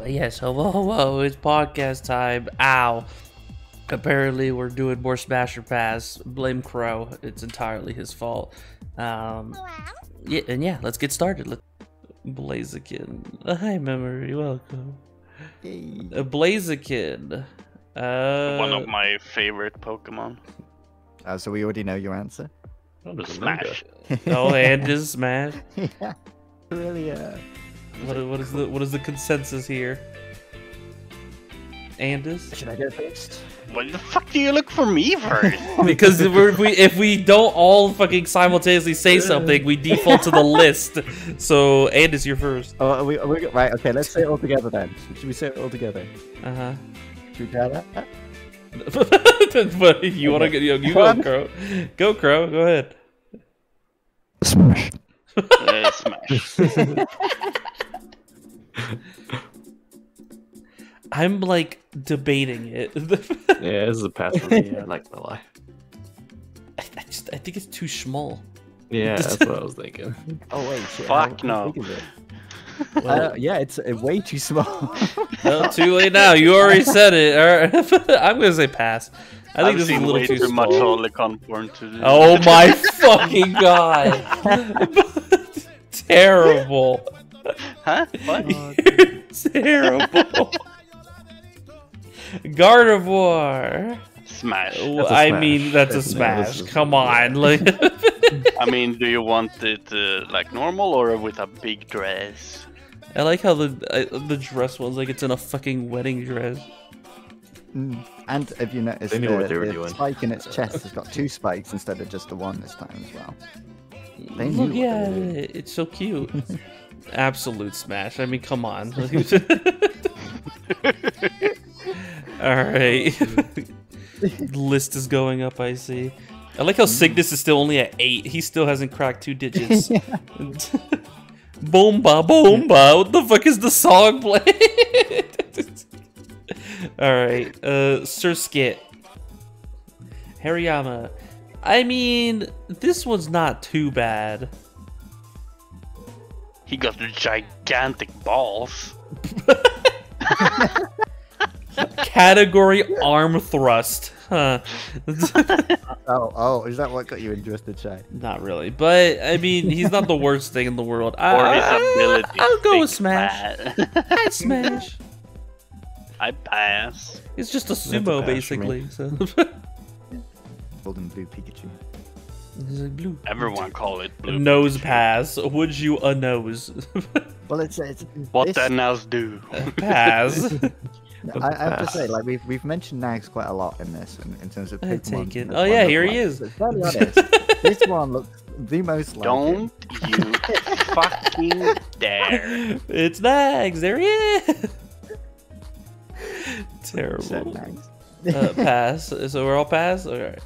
But yes, hello, hello, it's podcast time. Ow. Apparently, we're doing more Smasher Pass. Blame Crow. It's entirely his fault. Um, yeah, and yeah, let's get started. Let Blaziken. Hi, memory. Welcome. Hey. Uh, Blaziken. Uh, One of my favorite Pokemon. Uh, so we already know your answer. Smash. oh, and is Smash. yeah. Really, uh, What, what is the what is the consensus here? Andis? should I go first? What the fuck do you look for me first? because if, we're, if we don't all fucking simultaneously say something, we default to the list. So Andis, you're first. Oh, are we, are we, right, okay, let's say it all together then. Should we say it all together? Uh huh. Should we try that? but you want to you, you go, One. Crow. Go, Crow. Go ahead. Smash. Uh, Smash. I'm like debating it. Yeah, this is a pass for me. I'm not gonna lie. I, I just I think it's too small. Yeah, that's what I was thinking. Oh, wait, shit. Fuck how- no. how big? Uh, yeah, it's uh, way too small. Well, too late now. You already said it. All right. I'm gonna say pass. I think I've this is a little too, too small. much Olicon porn to do. Oh my fucking god! Terrible. Huh? What? You're terrible. Gardevoir. Smash. Well, a I smash. mean, that's a That's- yeah, this smash. Come on, like. I mean, do you want it uh, like normal or with a big dress? I like how the I, the dress was like it's in a fucking wedding dress. Mm. And if you notice, They knew the, what they were the doing. spike in its chest has got two spikes instead of just the one this time as well. They knew Look, what they were doing. it's so cute. Absolute smash. I mean, come on. All right. List is going up. I see. I like how Cygnus is still only at eight. He still hasn't cracked two digits. Boomba, boomba. What the fuck is the song playing? All right, uh, Surskit, Hariyama. I mean, this one's not too bad. He got the gigantic balls. Category arm thrust. Huh. Oh, oh, is that what got you interested, Shay? not really, but I mean, he's not the worst thing in the world. I, or his ability. I, will go with Smash. I'd Smash. I pass. It's just a a sumo, pass basically. So Golden blue Pikachu. He's like blue. Everyone call it blue. Nose pass. Would you a nose? Well, it's it's What this, the else do? pass. I, I have to say, like we've we've mentioned Nags quite a lot in this, in, in terms of I take it. that Oh, one yeah, look here he like. is. But to honest, this one looks the most like Don't you fucking dare. it's Nags. There he is. Terrible. Uh, pass. So we're all pass. All right.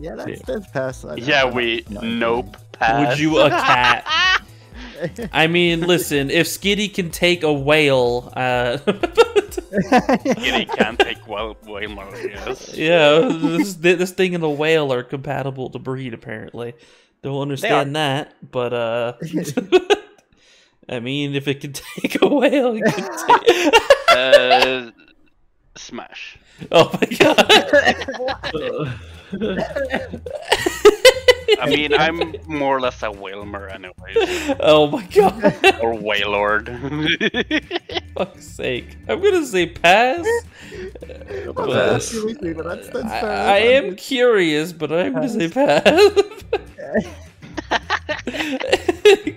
Yeah, that's that's pass. I Yeah, I'm we not- nope pass. Would you a cat? I mean, listen. If Skitty can take a whale, uh, Kitty can take well way more. Yes. yeah, this this thing and the whale are compatible to breed. Apparently, don't understand that, but uh, I mean, if it can take a whale, it can take. Uh, smash. oh my god! I mean, I'm more or less a whalmer anyway. Oh my god! or whalord. fuck's sake! I'm gonna say pass. That's But- not but that's, that's I, fair I am curious, but I'm gonna say pass.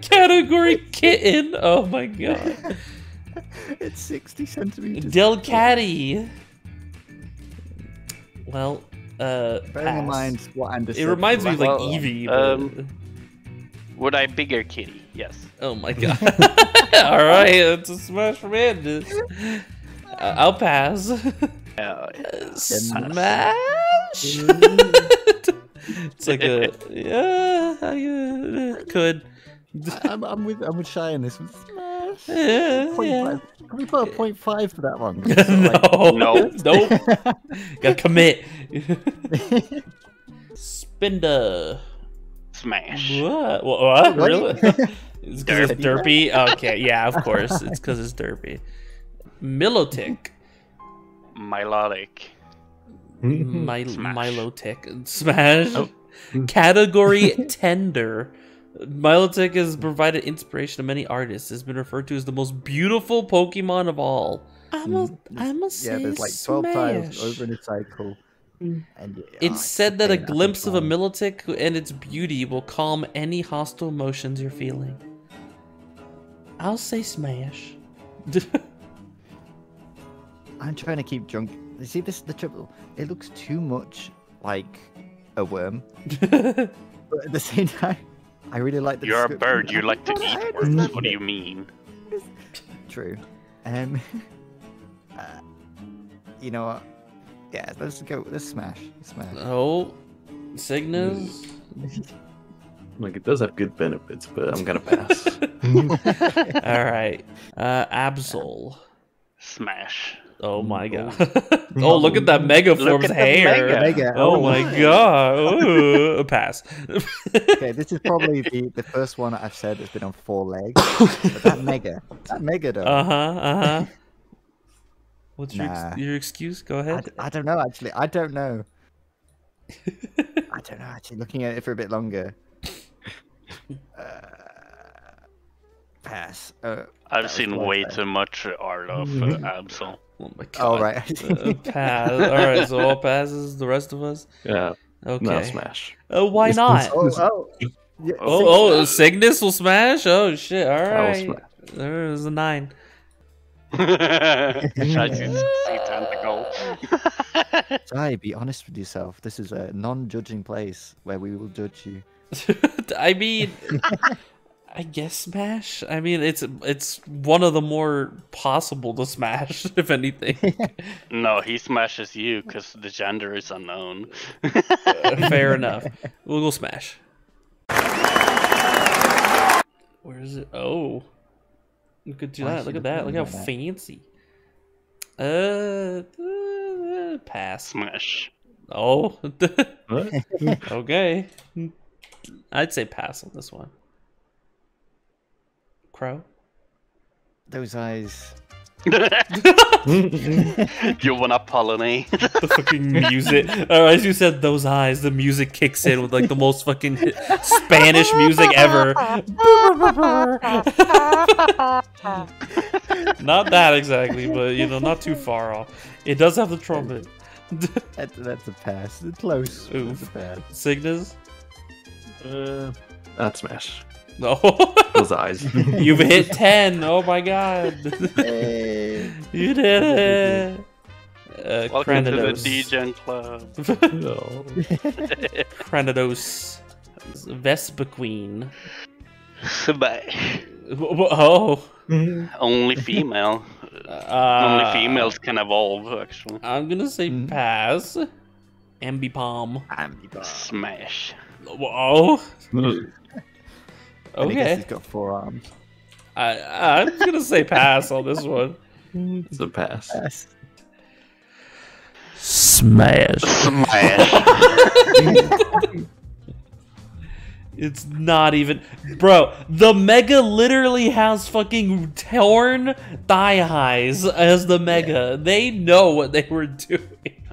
Category kitten. Oh my god. It's sixty centimeters. Delcatty. Well, uh, Bearing in mind what Anders it said reminds me of like Well, Eevee. but- um, Would I bigger kitty? Yes. oh my god. All right, it's a smash from Andis. Uh, I'll pass. Uh, Smash. it's like a yeah, I uh, could. I'm, I'm with I'm with Shai in this one. Smash. Yeah, yeah. Can we put a point five for that one? 'Cause it's sort of like- no, nope. Gotta commit. Spinda. smash. What? What? what? What? Really? It's because it's derpy. Okay, yeah, of course. It's because it's derpy. Milotic. Milotic. My, hmm. Smash. Milotic. Smash. Oh. Category Tender. Milotic has provided inspiration to many artists. Has been referred to as the most beautiful Pokemon of all. I'm a, mm. I'm a Yeah, there's like 12 tiles over in a cycle. Mm. And yeah, It's oh, said that a glimpse of a think, Milotic and its beauty will calm any hostile emotions you're feeling. I'll say smash. I'm trying to keep drunk. You see, this is the trouble. It looks too much like a worm, but at the same time, I really like the. You're a bird. You like to eat worms. What do you mean? True. Um. uh, you know what? Yeah, let's go. Let's smash. Smash. oh, Cygnus. Like it does have good benefits, but I'm gonna pass. All right, uh, Absol. Smash. Oh my god. oh, look at that Megaform's at the hair. Mega. Mega. Oh my god. Ooh, a pass. Okay, this is probably the, the first one I've said that's been on four legs. but that mega, that mega though. Uh huh. Uh huh. What's your, Nah. ex- your excuse? Go I, ahead. d- I don't know actually. I don't know. I don't know actually. Looking at it for a bit longer. Uh, pass. Uh, I've seen way bad. too much art of uh, Absol. Oh my god. oh right. Uh, pass. All right. So all passes. The rest of us. yeah, Okay. no smash. Uh, why not? oh oh. Yeah, Oh, oh, six- Cygnus will smash. Oh shit! All I will right. smash. There's a nine. Scheiße, sea tentacle. Sai, be honest with yourself. This is a non-judging place where we will judge you. I mean, I guess smash. I mean, it's it's one of the more possible to smash, if anything. no, he smashes you because the gender is unknown. Fair enough. We'll go smash. Where is it? Oh, look at Why that! is Look at that! Look how fancy. Uh, uh, pass. Smash. Oh, What? okay. I'd say pass on this one. Crow. Those eyes. you wanna pollinate? the fucking music. Or as you said, those eyes, the music kicks in with like the most fucking Spanish music ever. not that exactly, but you know, not too far off. It does have the trumpet. That, that's a pass. It's close. but It's a pass. Cygnus? uh, not smash. No. Those eyes. You've hit 10. Oh my god. Hey. you did it. Uh, Welcome to the Cranidos. DGen club. no. Cranidos. Vespiquen. Smash. Oh. Only female. Uh, Only females can evolve, actually. I'm gonna say Mhm. pass. Ambipom. Ambipom. Smash. Whoa. And I guess Okay. he's got four arms. I, I'm just gonna say pass on this one. It's a pass. Pass. Smash. Smash. It's not even, bro. The Mega literally has fucking torn thigh highs as the Mega. They know what they were doing.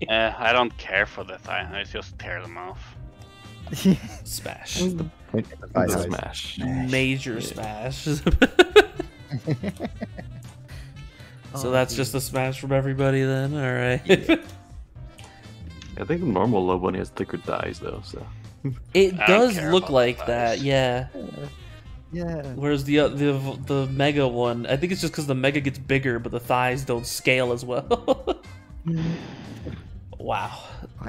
Eh, I don't care for the thigh highs, just tear them off. Smash. Point the thigh It's a highs. smash. Major Yeah. smash. Oh, so that's dude. just a smash from everybody then. All right. I think the normal Lopunny has thicker thighs though, so it I does look like the that, thighs. yeah. Yeah. Whereas the uh, the the Mega one, I think it's just because the Mega gets bigger, but the thighs don't scale as well. wow,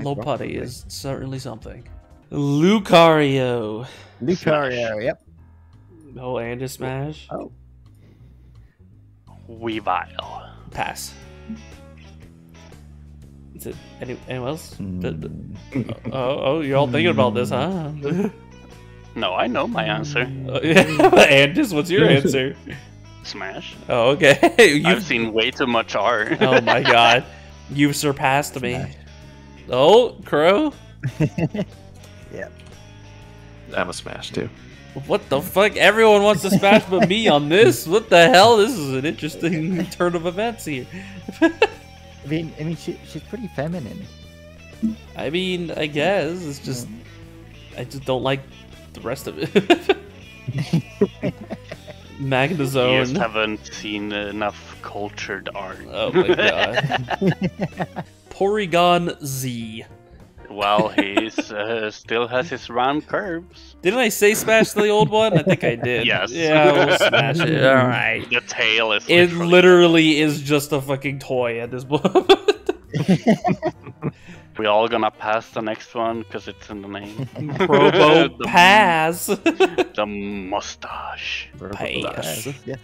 low probably. putty is certainly something. Lucario. Lucario, yep. Oh, and a smash. Oh. Weavile. Pass. Is it any, anyone else? The- the- hmm. uh, oh, oh, you're all thinking about this, huh? No, I know my answer. Oh, yeah. Andis, what's your answer? Smash. Oh, okay. I've You've seen way too much art. Oh my god. You've surpassed me. Smash. Oh, Crow? Yep. I'm a smash too. What the fuck? Everyone wants to smash but me on this? What the hell? This is an interesting turn of events here. I mean, I mean, she, she's pretty feminine. I mean, I guess it's just I just don't like the rest of it. You just haven't seen enough cultured art. Oh my god. Porygon Z. Well, he's uh, still has his round curves. Didn't I say smash the old one? I think I did. Yes. Yeah, we'll smash it. All right. The tail is It literally, literally is just a fucking toy at this point. we all gonna pass the next one because it's in the name. Probo the, pass. The mustache. Pass. pass, Yes.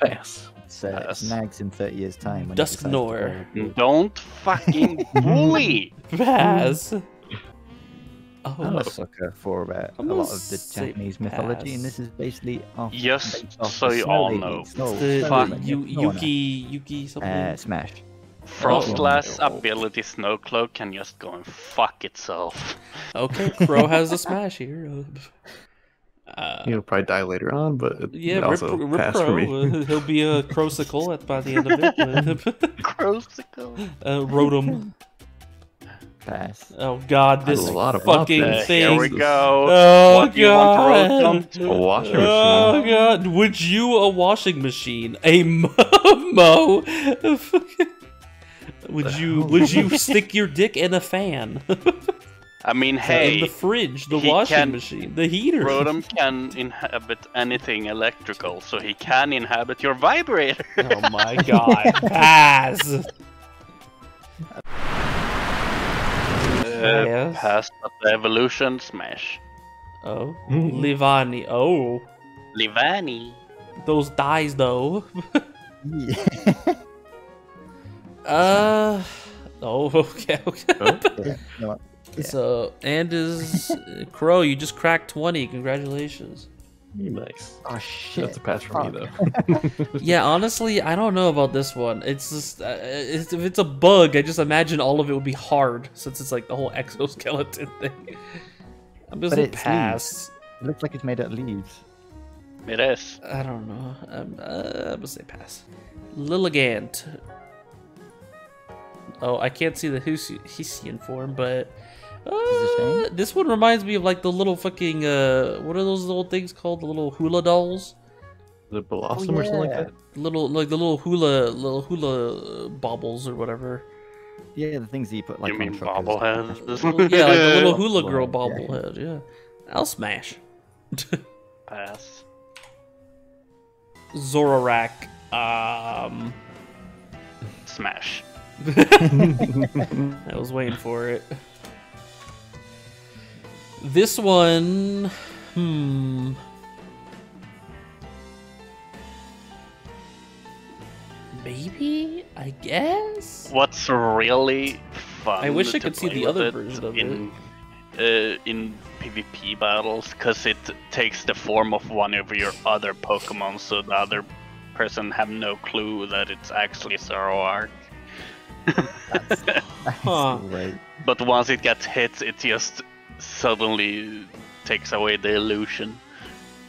Pass. It's, uh, it's Pass. In 30 years' time. when he decides to Dusknoir. go- Don't fucking bully. pass. I'm Oh, a sucker for uh, a I'm lot of the Japanese mythology, and this is basically off. Just off so you all know. Snow- the Snow fuck Lady, Yu- Snow Yuki Yuki something. Uh, Smash. Froslass Oh. ability Snowcloak can just go and fuck itself. Okay, Crow has a smash here. Uh, He'll probably die later on, but yeah, Rip, also Rip pass for me. Uh, he'll be a Crowsicle at by the end of it. Crowsicle. uh, Rotom. Pass. Oh god, this There's a lot of fucking options. Uh, here we go. Oh What do you want to god. A washing Oh machine. god, would you a washing machine? A mo? would you would you stick your dick in a fan? I mean, in hey, the fridge, the washing can- machine, the heater. Rotom can inhabit anything electrical, so he can inhabit your vibrator. Oh my god. Pass. Uh, Yes. Pass the evolution smash. Oh. Leavanny. Oh. Leavanny. Those dies though. Yeah. Uh oh, okay, okay. yeah. No, Yeah. So and is Crow, you just cracked twenty. Congratulations. Nice. oh shit. That's a pass for me, though. Yeah, honestly, I don't know about this one. It's just uh, it's, if it's a bug, I just imagine all of it would be hard since it's like the whole exoskeleton thing. I'm just But gonna it's pass. It looks like it's made out of leaves. It is. I don't know. I'm, uh, I'm gonna say pass. Lilligant. Oh, I can't see the Hisi- Hisuian form, but a uh, this one reminds me of like the little fucking uh, what are those little things called? The little hula dolls. The Blossom or something like that? Little like the little hula little hula baubles or whatever. Yeah, the things that you put like you on mean truckers. Well, yeah, like the little hula girl Yeah. bobblehead. Yeah, I'll smash. Pass. Zoroark. Um, Smash. I was waiting for it. This one, hmm. Maybe, I guess. What's really fun? I wish I could see the other it version of in, Uh, in PvP battles, because it takes the form of one of your other Pokemon, so the other person have no clue that it's actually Zoroark. That's Huh. great. But once it gets hit, it just suddenly takes away the illusion.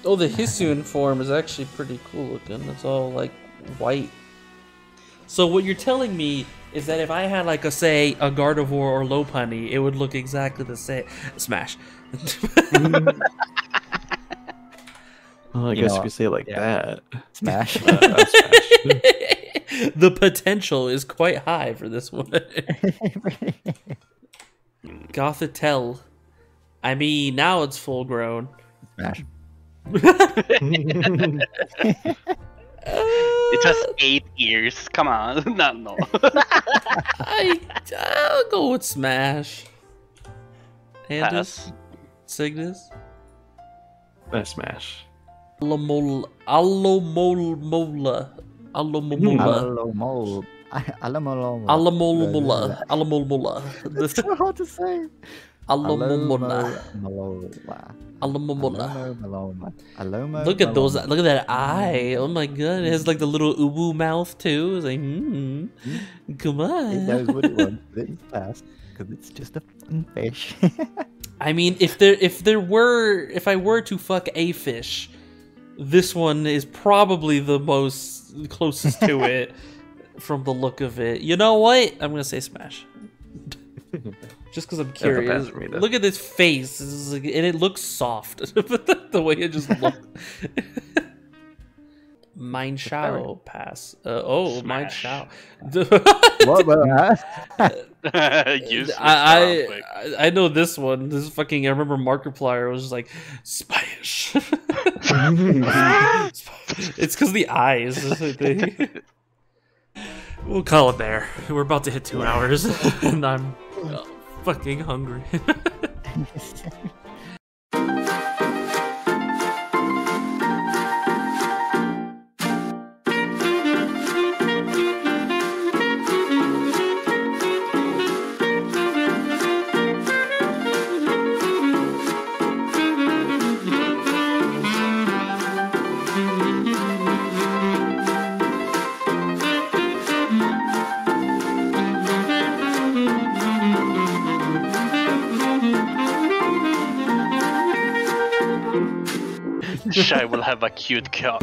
Oh, the Hisuian form is actually pretty cool looking. It's all like white. So what you're telling me is that if I had like a say a Gardevoir or Lopunny, it would look exactly the same. Smash. Well, I You guess know you could say it like yeah. that. Smash. Uh, that's Smash. the potential is quite high for this one. Gothitelle. I mean, now it's full grown. Smash. Uh, it has eight ears. Come on, no, no. I, I'll go with Smash. Andis? Pass. Cygnus? That's Smash. Alamol, Alomolmola. Alomomola. Alomol. Alomol. Alamolmola. Alamolmola. It's so hard to say. Alamomola. Alomola. Alamomola. Alomo. Alomo. Look at those. Look at that eye. Oh my god. It has like the little ubu mouth too. It's like, hmm. Come It knows what it on. wants, it's fast because it's just a fish. I mean, if there if there were if I were to fuck a fish, this one is probably the most closest to it from the look of it. You know what? I'm gonna say smash. just because I'm curious. for me. Look at this face, This is like- and it looks soft. the way it just looked. Mine shall pass. Uh, oh, mine Smash. shall. What about that? I. I I know this one. This is fucking. I remember Markiplier was just like smash. it's because the eyes. We'll call it there. We're about to hit two hours, and I'm uh, fucking hungry. Shai will have a cute cat.